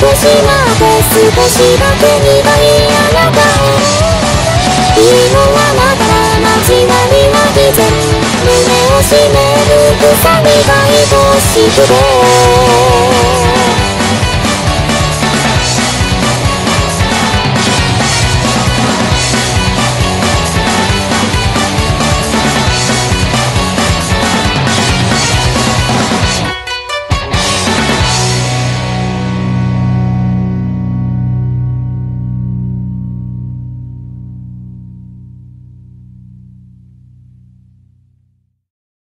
少し待って少しだけ苦いあなたを冬のままから街並みは以前胸を締める臭みが愛しくて。